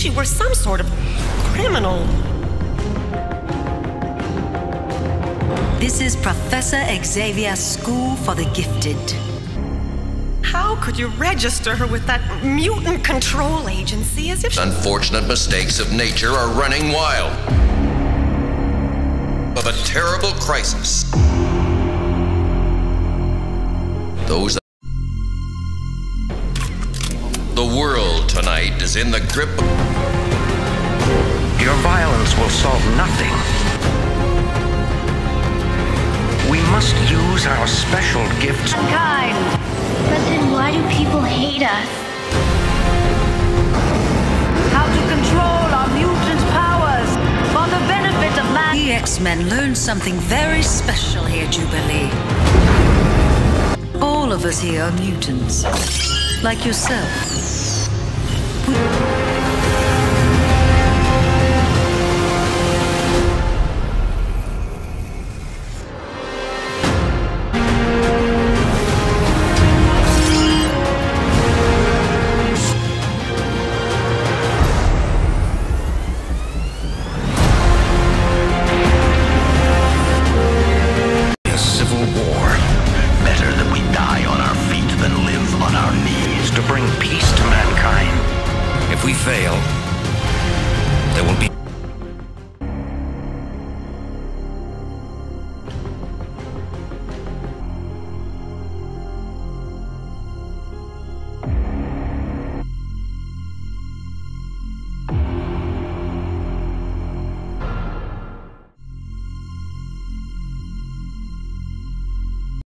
She were some sort of criminal. This is Professor Xavier's School for the Gifted. How could you register her with that mutant control agency as if she... Unfortunate mistakes of nature are running wild. Of a terrible crisis. Those. Tonight is in the grip of. Your violence will solve nothing. We must use our special gifts. Kind. But then why do people hate us? How to control our mutant powers for the benefit of man. The X-Men learned something very special here, Jubilee. All of us here are mutants, like yourself. To bring peace to mankind. We fail, there will be